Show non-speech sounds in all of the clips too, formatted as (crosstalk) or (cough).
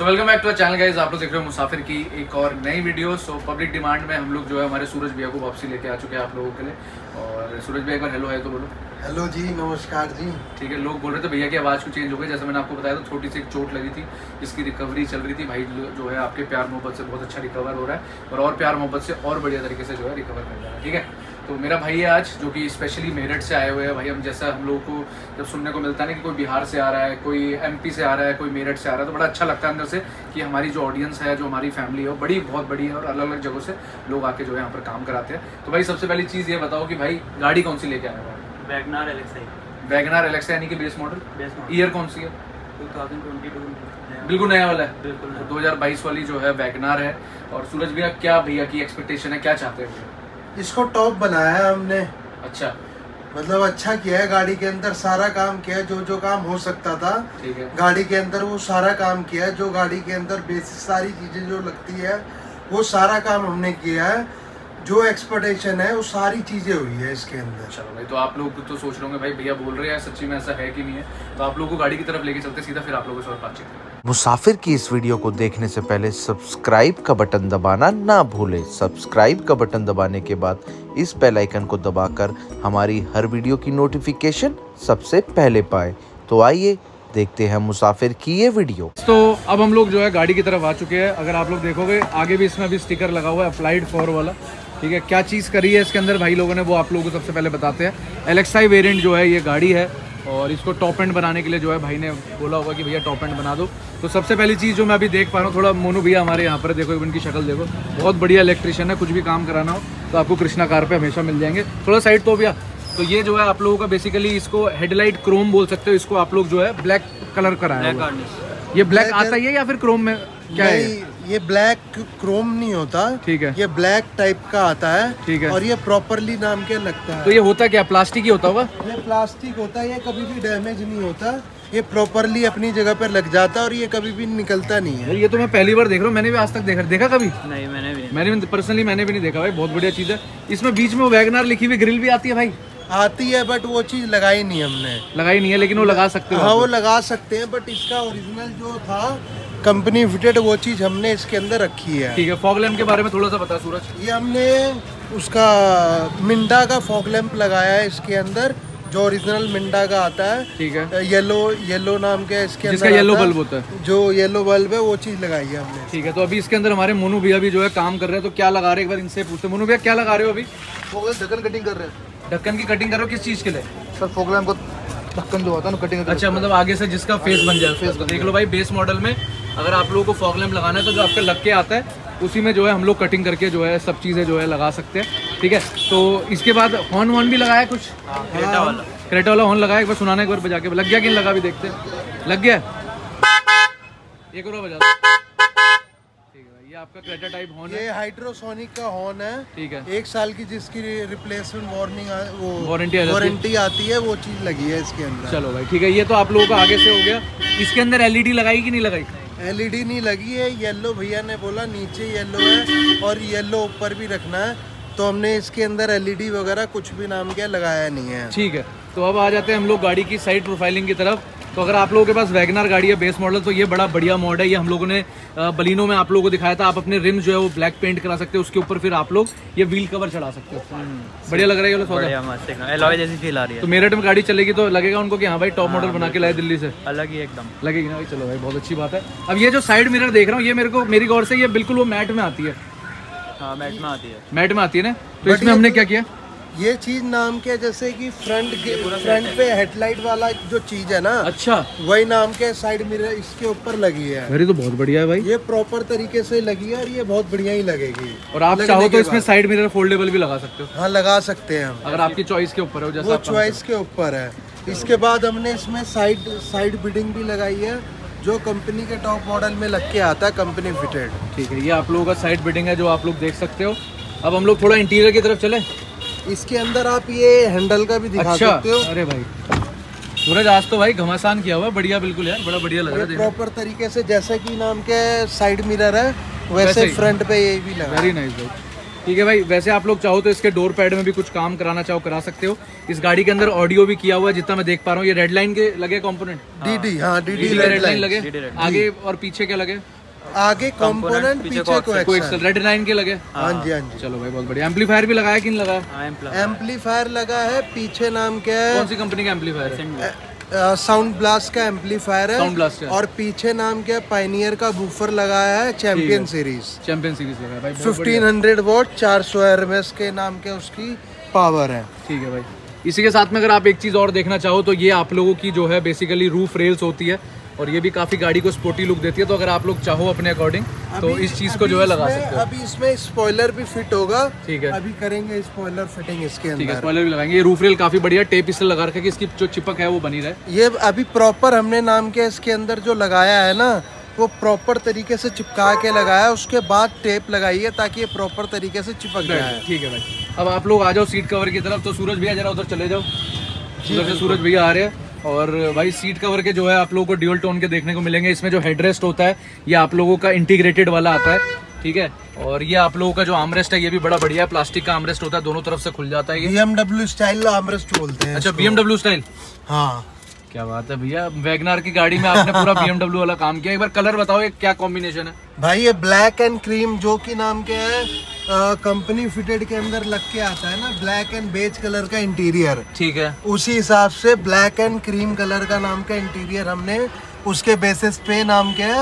So welcome back to channel guys आप लोग देख रहे हो मुसाफिर की एक और नई वीडियो सो पब्लिक डिमांड में हम लोग जो है हमारे सूरज भैया को वापसी लेके आ चुके हैं आप लोगों के लिए. और सूरज भैया एक बार हेलो है तो बोलो. हेलो जी नमस्कार जी. ठीक है लोग बोल रहे थे भैया की आवाज़ को चेंज हो गई. जैसे मैंने आपको बताया तो छोटी सी एक चोट लगी थी. इसकी रिकवरी चल रही थी. भाई जो है आपके प्यार मोहब्बत से बहुत अच्छा रिकवर हो रहा है. और और प्यार मोहब्बत से और बढ़िया तरीके से जो है रिकवर कर रहा है. ठीक है? तो मेरा भाई है आज जो कि स्पेशली मेरठ से आए हुए हैं। भाई हम जैसा हम लोगों को जब सुनने को मिलता है ना कि कोई बिहार से आ रहा है कोई एमपी से आ रहा है कोई मेरठ से आ रहा है तो बड़ा अच्छा लगता है अंदर से कि हमारी जो ऑडियंस है जो हमारी फैमिली है वो बड़ी बहुत बड़ी है और अलग अलग जगहों से लोग आके जो है यहाँ पर काम कराते हैं। तो भाई सबसे पहली चीज़ ये बताओ कि भाई गाड़ी कौन सी लेके हुआ है? वैगनार एलेक्साई वैगनार एलेक्सा यानी कि बेस मॉडल ईयर कौन सी है? 2022 बिल्कुल नया वाला है। बिल्कुल तो 2022 वाली जो है वैगनार है। और सूरज भैया क्या भैया की एक्सपेक्टेशन है? क्या चाहते हैं? इसको टॉप बनाया है हमने। अच्छा। मतलब अच्छा किया है गाड़ी के अंदर सारा काम किया है जो जो काम हो सकता था। ठीक है। गाड़ी के अंदर वो सारा काम किया है जो गाड़ी के अंदर बेसिक सारी चीज़ें जो लगती है वो सारा काम हमने किया है। जो एक्सपेक्टेशन है वो सारी चीज़ें हुई है इसके अंदर। चलो भाई तो आप लोग तो सोच रहे होंगे भाई भैया बोल रहे हैं सच्ची में ऐसा है कि नहीं है? तो आप लोगों को गाड़ी की तरफ़ लेके चलते सीधा फिर आप लोगों से और बातचीत मुसाफिर की इस वीडियो को देखने से पहले सब्सक्राइब का बटन दबाना ना भूलें। सब्सक्राइब का बटन दबाने के बाद इस बेल आइकन को दबाकर हमारी हर वीडियो की नोटिफिकेशन सबसे पहले पाए। तो आइए देखते हैं मुसाफिर की ये वीडियो। तो अब हम लोग जो है गाड़ी की तरफ़ आ चुके हैं। अगर आप लोग देखोगे आगे भी इसमें अभी स्टिकर लगा हुआ है अप्लाइड फॉर वाला। ठीक है क्या चीज़ करी है इसके अंदर भाई लोगों ने वो आप लोगों को सबसे पहले बताते हैं। एलेक्साई वेरिएंट जो है ये गाड़ी है और इसको टॉप एंड बनाने के लिए जो है भाई ने बोला होगा कि भैया टॉप एंड बना दो। तो सबसे पहली चीज़ जो मैं अभी देख पा रहा हूँ थोड़ा मोनू भैया हमारे यहाँ पर देखो इनकी शक्ल देखो। बहुत बढ़िया इलेक्ट्रिशियन है कुछ भी काम कराना हो तो आपको कृष्णा कार पे हमेशा मिल जाएँगे। थोड़ा साइड तो भैया तो ये जो है आप लोगों का बेसिकली इसको हेडलाइट क्रोम बोल सकते हो इसको आप लोग जो है ब्लैक कलर कराया है। ये ब्लैक आता ही है या फिर क्रोम में क्या है ये ब्लैक क्रोम नहीं होता ठीक है। ये ब्लैक टाइप का आता है ठीक है। और ये प्रॉपरली नाम के लगता है। तो ये होता क्या? प्लास्टिक ही होता होगा? ये प्लास्टिक होता है ये कभी भी डैमेज नहीं होता ये प्रॉपरली अपनी जगह पर लग जाता है और ये कभी भी निकलता नहीं है। ये तो मैं पहली बार देख रहा हूँ मैंने भी आज तक देखा। देखा कभी? नहीं मैंने भी नहीं मैंने पर्सनली मैंने भी नहीं देखा भाई बहुत बढ़िया चीज़ है। इसमें बीच में वैगनार लिखी हुई ग्रिल भी आती है भाई। आती है बट वो चीज़ लगाई नहीं हमने। लगाई नहीं है लेकिन वो लगा सकते हो हाँ वो लगा सकते हैं बट इसका ओरिजिनल जो था कंपनी फिटेड वो चीज़ हमने इसके अंदर रखी है। ठीक है फॉग लैम्प के बारे में थोड़ा सा बता सूरज। ये हमने उसका मिंडा का फॉग लैंप लगाया है इसके अंदर जो ओरिजिनल मिंडा का आता है। ठीक है। येलो येलो नाम के इसके अंदर जिसका येलो बल्ब होता है। जो येलो बल्ब है वो चीज़ लगाई है हमने। ठीक है तो अभी इसके अंदर हमारे मोनू भैया भी जो है काम कर रहे हैं तो क्या लगा रहे हैं? एक बार इनसे पूछते मोनू भैया क्या लगा रहे हो अभी? ढक्कन कटिंग कर रहे हैं। ढक्कन की कटिंग कर रहे हो? किस चीज़ के लिए? सर फोकलैम को ढक्कन जो होता है ना कटिंग अच्छा मतलब आगे से जिसका फेस बन जाए फेस देख लो भाई बेस मॉडल में अगर आप लोगों को फॉग लैम्प लगाना है तो जो आपका लग के आता है उसी में जो है हम लोग कटिंग करके जो है सब चीज़ें जो है लगा सकते हैं। ठीक है? तो इसके बाद हॉर्न वॉर्न भी लगाया कुछ? क्रेटा वाला। क्रेटा वाला हॉर्न लगाया एक बार सुनाने एक बार बजा के। लग गया कि लगा भी देखते हैं। लग गया? एक और बजा ठीक है ये आपका क्रेटा टाइप हॉर्न है। ये हाइड्रोसोनिक का हॉर्न है। ठीक है। एक साल की जिसकी रिप्लेसमेंट वार्निंग वो है। वारंटी आती है वो चीज़ लगी है इसके अंदर। चलो भाई ठीक है ये तो आप लोगों का आगे से हो गया। इसके अंदर एलईडी लगाई कि नहीं लगाई? एलईडी नहीं लगी है येलो भैया ने बोला नीचे येलो है और येलो ऊपर भी रखना है। तो हमने इसके अंदर एलईडी वगैरह कुछ भी नाम क्या, लगाया नहीं है। ठीक है तो अब आ जाते हैं हम लोग गाड़ी की साइड प्रोफाइलिंग की तरफ़। तो अगर आप लोगों के पास वैगनार गाड़ी है बेस मॉडल तो ये बड़ा बढ़िया मॉडल है। ये हम लोगों ने बलिनो में आप लोगों को दिखाया था। आप अपने रिम जो है वो ब्लैक पेंट करा सकते हो उसके ऊपर फिर आप लोग ये व्हील कवर चढ़ा सकते हो। बढ़िया लग रहा है जैसी फील आ रही तो मेरठ में गाड़ी चलेगी तो लगेगा उनको कि हाँ भाई टॉप मॉडल बना के लाए दिल्ली से। अलग ही एकदम। लगेगी ना भाई चलो भाई बहुत अच्छी बात है। अब ये जो साइड मिरर देख रहा हूँ ये मेरे को मेरी गौर से ये बिल्कुल वो मैट में आती है। हाँ मैट में आती है। मैट में आती है ना? तो इसमें हमने क्या किया? ये चीज़ नाम के जैसे कि फ्रंट के फ्रंट पे हेडलाइट वाला जो चीज़ है ना अच्छा। वही नाम के साइड मिरर इसके ऊपर लगी है। अरे तो बहुत बढ़िया है भाई। ये प्रॉपर तरीके से लगी है और ये बहुत बढ़िया ही लगेगी। और आप चाहो तो इसमें साइड मिरर फोल्डेबल भी लगा सकते हो। हाँ लगा सकते हैं हम। अगर आपकी चॉइस के ऊपर है वो चॉइस के ऊपर है। इसके बाद हमने इसमें साइड साइड बिडिंग भी लगाई है जो कंपनी के टॉप मॉडल में लग के आता है कंपनी फिटेड ठीक है ये आप लोगों का साइड बिडिंग है जो आप लोग देख सकते हो। अब हम लोग थोड़ा इंटीरियर की तरफ़ चले। इसके अंदर आप ये हैंडल का भी दिखा अच्छा। सकते हो। अरे भाई। सूरज आज तो भाई घमासान किया हुआ बढ़िया बिल्कुल यार। बड़ा बढ़िया लग रहा है प्रॉपर तरीके से जैसे कि नाम के साइड मिरर है वैसे वैसे फ्रंट पे ये भी लगा। वेरी नाइस भाई। ठीक है भाई वैसे आप लोग चाहो तो इसके डोर पैड में भी कुछ काम कराना चाहो करा सकते हो। इस गाड़ी के अंदर ऑडियो भी किया हुआ है जितना मैं देख पा रहा हूँ। ये रेड लाइन के लगे कंपोनेंट डीडी हाँ। DD red red line line लगे। आगे और पीछे क्या लगे? आगे कंपोनेंट पीछे। कोई को रेड लाइन के लगे? हाँ जी हाँ जी। चलो भाई बहुत बढ़िया। एम्पलीफायर भी लगाया किन लगाया हाँ एम्पलीफायर लगा है पीछे नाम क्या है? कौन है सी कंपनी का एम्पलीफायर है? साउंड ब्लास्ट का एम्पलीफायर है। और पीछे नाम क्या है? पाइनियर का बूफर लगाया है चैंपियन सीरीज़ चैंपियन सीरीज़ लगाया भाई बढ़िया। 1500 वॉट 400 आरएमएस के नाम के उसकी पावर है। ठीक है भाई। इसी के साथ में अगर आप एक चीज़ और देखना चाहो तो ये आप लोगों की जो है बेसिकली रूफ रेल्स होती है। और ये भी काफ़ी गाड़ी को स्पोर्टी लुक देती है तो अगर आप लोग चाहो अपने अकॉर्डिंग तो इस चीज़ को जो है लगा सकते हो। अभी इसमें स्पॉइलर भी फिट होगा। ठीक है। अभी करेंगे स्पॉइलर फिटिंग इसके अंदर ठीक है स्पॉइलर भी लगाएँगे। ये रूफ रेल काफ़ी बढ़िया टेप इससे लगा रखा है कि इसकी जो चिपक है वो बनी रहे। ये अभी प्रॉपर हमने नाम के इसके अंदर जो लगाया है ना वो प्रॉपर तरीके से चिपका के लगाया उसके बाद टेप लगाई है ताकि ये प्रॉपर तरीके से चिपक जाए। ठीक है भाई। अब आप लोग आ जाओ सीट कवर की तरफ़ तो सूरज भैया जरा उधर चले जाओ। उधर से सूरज भैया आ रहे हैं। और भाई सीट कवर के जो है आप लोगों को ड्यूल टोन के देखने को मिलेंगे। इसमें जो हेडरेस्ट होता है ये आप लोगों का इंटीग्रेटेड वाला आता है ठीक है? और ये आप लोगों का जो आमरेस्ट है ये भी बड़ा बढ़िया है। प्लास्टिक का आमरेस्ट होता है दोनों तरफ़ से खुल जाता है ये। BMW स्टाइल आर्मरेस्ट बोलते हैं अच्छा इसको। बी स्टाइल हाँ। क्या बात है भैया वैगनार की गाड़ी में आपने पूरा (laughs) बी वाला काम किया। एक बार कलर बताओ ये क्या कॉम्बिनेशन है? भाई ये ब्लैक एंड क्रीम जो की नाम क्या है कंपनी फिटेड के अंदर लग के आता है ना ब्लैक एंड बेज कलर का इंटीरियर ठीक है। उसी हिसाब से ब्लैक एंड क्रीम कलर का नाम का इंटीरियर हमने उसके बेसिस पे नाम के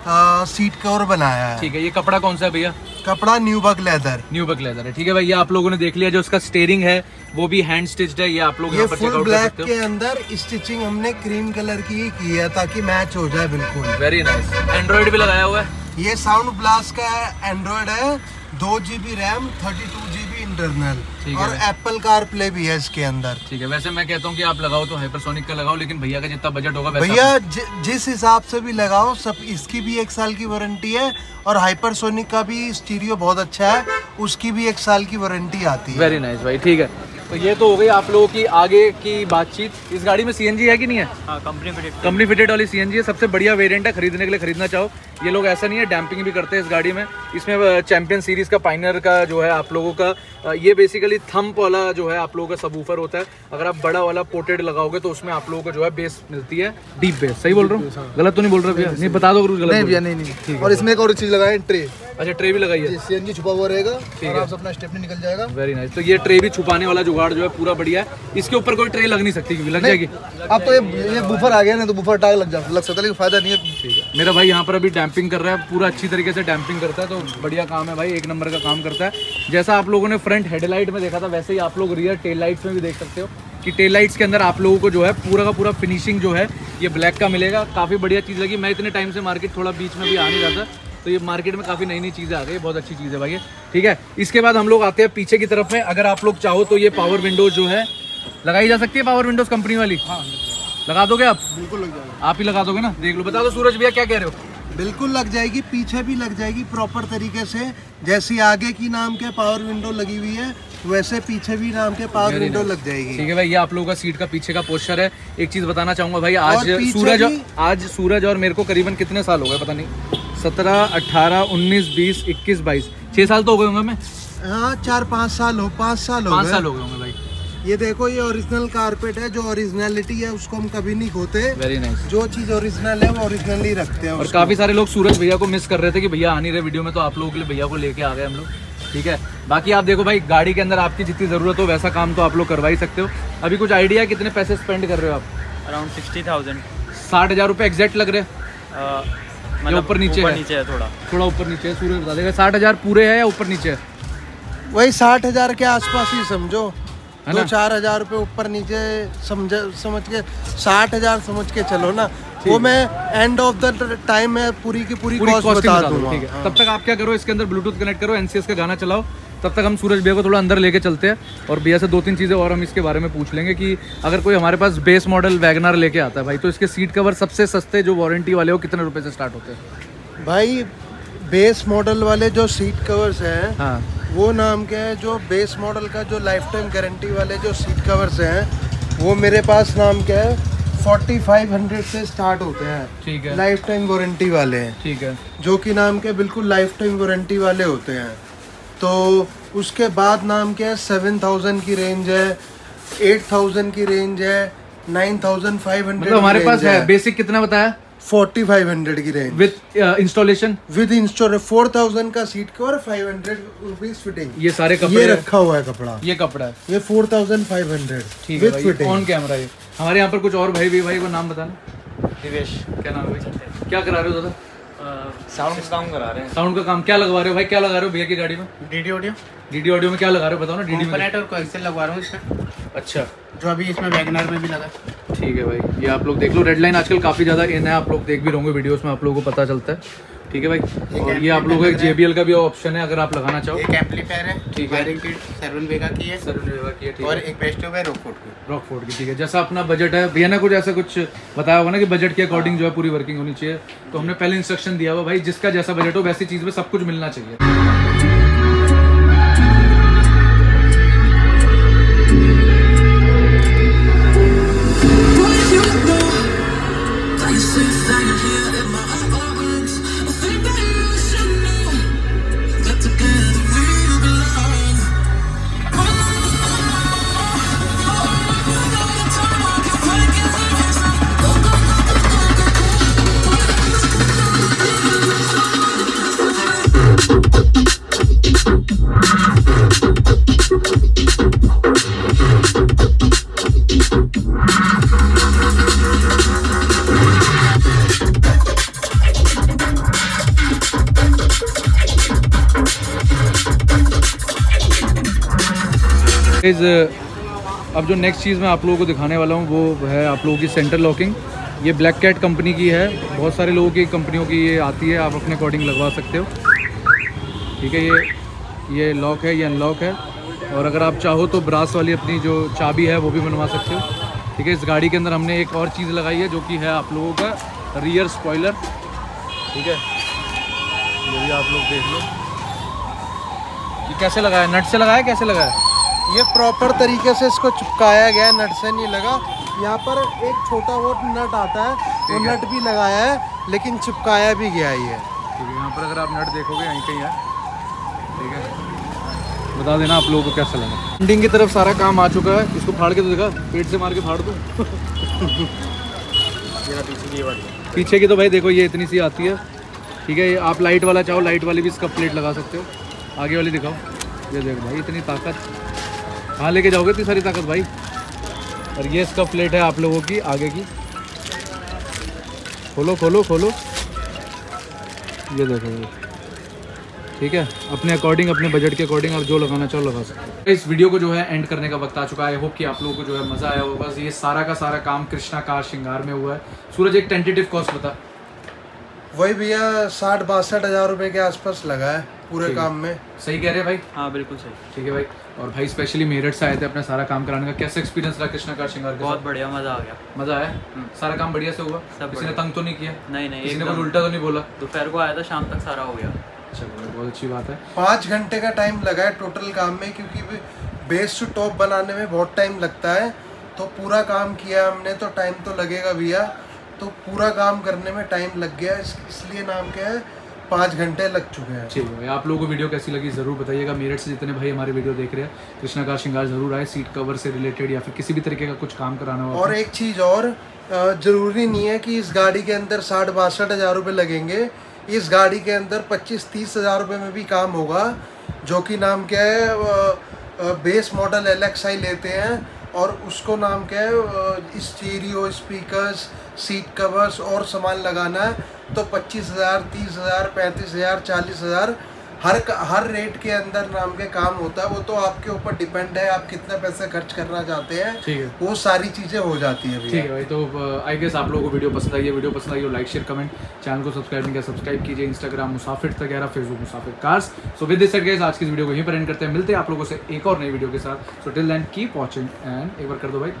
आ, सीट कवर बनाया है। ठीक है ये कपड़ा कौन सा है भैया? कपड़ा nubuck leather nubuck leather है। ठीक है भैया आप लोगों ने देख लिया जो उसका स्टेयरिंग है वो भी हैंड स्टिच्ड है ये आप लोग ये फुल ब्लैक के अंदर स्टिचिंग हमने क्रीम कलर की ही की है ताकि मैच हो जाए बिल्कुल। वेरी नाइस एंड्रॉइड भी लगाया हुआ है? ये साउंड ब्लास्ट का एंड्रॉइड है। दो G B RAM thirty two G B internal और एप्पल कार प्ले भी है इसके अंदर। ठीक है वैसे मैं कहता हूँ कि आप लगाओ तो हाइपरसोनिक का लगाओ लेकिन भैया का जितना बजट होगा भैया जिस हिसाब से भी लगाओ सब इसकी भी एक साल की वारंटी है और हाइपरसोनिक का भी स्टीरियो बहुत अच्छा है उसकी भी एक साल की वारंटी आती है। वेरी नाइस भाई ठीक है। तो ये तो हो गई आप लोगों की आगे की बातचीत। इस गाड़ी में सीएनजी है कि नहीं है? हाँ कंपनी फिटेड कंपनी फिटेड वाली सीएनजी है। सबसे बढ़िया वेरिएंट है खरीदने के लिए खरीदना चाहो। ये लोग ऐसा नहीं है डैम्पिंग भी करते हैं इस गाड़ी में। इसमें चैंपियन सीरीज़ का पाइनर का जो है आप लोगों का ये बेसिकली थम्प वाला जो है आप लोगों का सबवूफर होता है। अगर आप बड़ा वाला पोर्टेड लगाओगे तो उसमें आप लोगों को जो है बेस मिलती है। डीप बेस सही बोल रहा हूँ? गलत तो नहीं बोल रहा भैया? नहीं बता दो गलत रहा नहीं नहीं और इसमें एक और चीज़ लगाए ट्रे अच्छा ट्रे भी लगाई है। सीएनजी छुपा हुआ रहेगा आराम से अपना स्टेपनी निकल जाएगा। वेरी नाइस तो ये ट्रे भी छुपाने वाला जुगाड़ जो है पूरा बढ़िया है। इसके ऊपर कोई ट्रे लग नहीं सकती क्योंकि लग जाएगी। अब तो ये ये बूफर आ गया ना तो बूफर टाग लग जा लग सकता है लेकिन फ़ायदा नहीं है। ठीक है। मेरा भाई यहाँ पर अभी डैम्पिंग कर रहा है पूरा अच्छी तरीके से डैम्पिंग करता है तो बढ़िया काम है भाई एक नंबर का काम करता है। जैसा आप लोगों ने फ्रंट हेडलाइट में देखा था वैसे ही आप लोग रियर टेल लाइट्स में भी देख सकते हो कि टेल लाइट्स के अंदर आप लोगों को जो है पूरा का पूरा फिनिशिंग जो है ये ब्लैक का मिलेगा। काफ़ी बढ़िया चीज़ लगी। मैं इतने टाइम से मार्केट थोड़ा बीच में भी आ नहीं रहा था। तो ये मार्केट में काफ़ी नई नई चीज़ें आ गई बहुत अच्छी चीज़ है भाई ठीक है इसके बाद हम लोग आते हैं पीछे की तरफ़ में। अगर आप लोग चाहो तो ये पावर विंडोज़ जो है लगाई जा सकती है पावर विंडोज़ कंपनी वाली? लगा दोगे आप? बिल्कुल लग जाएगा। आप ही लगा दोगे ना? देख लो बता दो सूरज भैया क्या कह रहे हो। बिल्कुल लग जाएगी पीछे भी लग जाएगी प्रॉपर तरीके से। जैसी आगे की नाम के पावर विंडो लगी हुई है वैसे पीछे भी नाम के पावर विंडो लग जाएगी। ठीक है भाई ये आप लोगों का सीट का पीछे का पोस्टर है। एक चीज़ बताना चाहूँगा भाई आज सूरज आज सूरज और मेरे को करीबन कितने साल हो गए पता नहीं। सत्रह अट्ठारह उन्नीस बीस इक्कीस बाईस। छह साल तो हो गए होंगे मैं हाँ चार पाँच साल हो पाँच साल हो पाँच साल हो गए होंगे भाई। ये देखो ये ओरिजिनल कारपेट है जो ओरिजिनलिटी है उसको हम कभी नहीं खोते। Very nice nice. जो चीज़ ओरिजिनल है वो ओरिजिनल ही रखते हैं और काफ़ी सारे लोग सूरज भैया को मिस कर रहे थे कि भैया आ नहीं रहे वीडियो में तो आप लोगों के लिए भैया को लेके आ गए हम लोग। ठीक है? बाकी आप देखो भाई गाड़ी के अंदर आपकी जितनी ज़रूरत हो वैसा काम तो आप लोग करवा ही सकते हो। अभी कुछ आइडिया कितने पैसे स्पेंड कर रहे हो आप? अराउंड सिक्सटी थाउज़ेंड साठ हज़ार रुपये एग्जैक्ट लग रहे हैं। मतलब ऊपर नीचे है। नीचे है थोड़ा। थोड़ा ऊपर नीचे है सूर्य बता देगा। साठ हज़ार पूरे है या ऊपर नीचे? है वही साठ हज़ार के आसपास ही समझो। है दो ना? चार हज़ार रुपये ऊपर नीचे समझ समझ के साठ हज़ार समझ के चलो ना। वो मैं एंड ऑफ़ द टाइम में पूरी की पूरी पूरी कॉस्ट बता बता दूँगा। हाँ। तब तक आप क्या करो इसके अंदर ब्लूटूथ कनेक्ट करो एनसीएस का गाना चलाओ। तब तक हम सूरज भैया को थोड़ा अंदर लेके चलते हैं और भैया से दो तीन चीज़ें और हम इसके बारे में पूछ लेंगे कि अगर कोई हमारे पास बेस मॉडल वैगनार लेके आता है भाई तो इसके सीट कवर सबसे सस्ते जो वारंटी वाले हो कितने रुपए से स्टार्ट होते हैं? भाई बेस मॉडल वाले जो सीट कवर्स हैं हाँ। वो नाम के हैं? जो बेस मॉडल का जो लाइफ टाइम गारंटी वाले जो सीट कवर्स हैं वो मेरे पास नाम क्या है? फोर्टी फाइव हंड्रेड से स्टार्ट होते हैं। ठीक है। लाइफ टाइम वारंटी वाले हैं। ठीक है। जो कि नाम के बिल्कुल लाइफ टाइम वारंटी वाले होते हैं। तो उसके बाद नाम क्या है? सेवन थाउज़ेंड की रेंज है एट थाउज़ेंड की रेंज है नाइन थाउज़ेंड फाइव हंड्रेड मतलब हमारे पास है। बेसिक कितना बताया? फोर्टी फाइव हंड्रेड की range with installation with install four thousand का seat cover five hundred rupees fitting ये सारे कपड़े ये रखा हुआ है कपड़ा। ये कपड़ा है। ये फोर थाउज़ेंड फाइव हंड्रेड ठीक है विद फिटिंग ऑन कैमरा ये। हमारे यहाँ पर कुछ और भाई भी भाई को नाम बताना। दिवेश। क्या नाम है क्या करा रहे हो दादा? साउंड का काम करा रहे हैं? साउंड का काम क्या लगवा रहे हो भाई? क्या लगा रहे हो भैया की गाड़ी में? डीडी ऑडियो डीडी ऑडियो में क्या लगा रहे हो? बताओ ना डीडी में और कोएक्सियल लगवा रहा हूँ इसमें। अच्छा। जो अभी इसमें वैगनर में भी लगा। ठीक है भाई ये आप लोग देख लो रेड लाइन आजकल काफ़ी ज़्यादा इन है आप लोग देख भी रहोगे वीडियोस में आप लोगों को पता चलता है। ठीक है भाई? और ये आप लोगों का एक JBL का भी ऑप्शन है अगर आप लगाना चाहो। एक एम्पलीफायर है ठीक है। की किट सेवन वेगा की है ठीक और एक बेस्ट है रॉकफोर्ड की। रॉकफोर्ड की ठीक है। जैसा अपना बजट है भैया ने कुछ ऐसा कुछ बताया होगा ना कि बजट के अकॉर्डिंग जो है पूरी वर्किंग होनी चाहिए। तो हमने पहले इंस्ट्रक्शन दिया हुआ भाई जिसका जैसा बजट हो वैसी चीज़ में सब कुछ मिलना चाहिए। Guys, अब जो नेक्स्ट चीज़ मैं आप लोगों को दिखाने वाला हूँ वो है आप लोगों की सेंटर लॉकिंग ये ब्लैक कैट कंपनी की है। बहुत सारे लोगों की कंपनियों की ये आती है आप अपने अकॉर्डिंग लगवा सकते हो। ठीक है ये ये लॉक है ये अनलॉक है। और अगर आप चाहो तो ब्रास वाली अपनी जो चाबी है वो भी बनवा सकते हो। ठीक है इस गाड़ी के अंदर हमने एक और चीज़ लगाई है जो कि है आप लोगों का रियर स्पॉयलर ठीक है ये भी आप लोग देख लो। ये कैसे लगाया? नट से लगाया? कैसे लगाया? ये प्रॉपर तरीके से इसको चिपकाया गया है नट से नहीं लगा। यहाँ पर एक छोटा वो नट आता है वो नट भी लगाया है लेकिन चिपकाया भी गया ही है ठीक है यहाँ पर अगर आप नट देखोगे यहीं कहीं है ठीक है। बता देना आप लोगों को कैसा लगा। एंडिंग की तरफ़ सारा काम आ चुका है इसको फाड़ के तो देखा पेट से मार के फाड़ दो। (laughs) पीछे की तो भाई देखो ये इतनी सी आती है। ठीक है ये आप लाइट वाला चाहो लाइट वाली भी इसका प्लेट लगा सकते हो। आगे वाली दिखाओ। ये देखो भाई इतनी ताकत। कहाँ लेके जाओगे इतनी सारी ताकत भाई? और ये इसका प्लेट है आप लोगों की, आगे की। खोलो खोलो खोलो। ये देखो ये। ठीक है? अपने अकॉर्डिंग अपने बजट के अकॉर्डिंग आप जो लगाना चाहो लगा सकते इस वीडियो को जो है एंड करने का वक्त आ चुका है। आई होप कि आप लोगों को जो है मज़ा आया होगा। बस ये सारा का सारा काम कृष्णा कार श्रृंगार में हुआ है। सूरज, एक टेंटेटिव कॉस्ट बता। वही भैया, साठ बासठ हज़ार रुपए के आसपास लगा है। पूरे काम में। सही कह रहे हैं भाई? हाँ बिल्कुल सही। ठीक है भाई। और भाई स्पेशली मेरठ से आए थे अपना सारा काम कराने का। कैसा एक्सपीरियंस रहा कृष्णा कार श्रृंगार के बहुत बढ़िया मज़ा आ गया। मज़ा आया? सारा काम बढ़िया से हुआ? सब किसी ने तंग तो नहीं किया? नहीं नहीं किसी ने कुछ उल्टा तो नहीं बोला? दोपहर को आया था शाम तक सारा हो गया। चलो बहुत अच्छी बात है। पाँच घंटे का टाइम लगा है टोटल काम में क्योंकि बेस टू टॉप बनाने में बहुत टाइम लगता है। तो पूरा काम किया हमने तो टाइम तो लगेगा भैया। तो पूरा काम करने में टाइम लग गया। इसलिए नाम क्या है? पाँच घंटे लग चुके हैं। ठीक है आप लोगों को वीडियो कैसी लगी ज़रूर बताइएगा। मेरठ से जितने भाई हमारे वीडियो देख रहे हैं कृष्णा का श्रृंगार ज़रूर आए सीट कवर से रिलेटेड या फिर किसी भी तरीके का कुछ काम कराना हो और एक चीज़ और ज़रूरी नहीं है कि इस गाड़ी के अंदर साठ बासठ हज़ार रुपये लगेंगे। इस गाड़ी के अंदर पच्चीस तीस हज़ार रुपये में भी काम होगा जो कि नाम क्या है बेस मॉडल LXI लेते हैं और उसको नाम क्या है स्टीरियो स्पीकर्स सीट कवर्स और सामान लगाना है तो पच्चीस हज़ार तीस हज़ार पैंतीस हज़ार चालीस हज़ार हर हर रेट के अंदर नाम के काम होता है वो तो आपके ऊपर डिपेंड है आप कितना पैसा खर्च करना चाहते हैं ठीक है। वो सारी चीज़ें हो जाती है ठीक है भाई तो आई गेस आप लोगों को वीडियो पसंद आई है वीडियो पसंद आई हो लाइक शेयर कमेंट चैनल को सब्सक्राइब नहीं किया सब्सक्राइब कीजिए इंस्टाग्राम मुसाफिर वगैरह Facebook Musafir cars so with this guys आज की वीडियो को यहीं पर एंड करते हैं मिलते हैं आप लोगों से एक और नई वीडियो के साथ। So till then keep watching and एक बार कर दो भाई।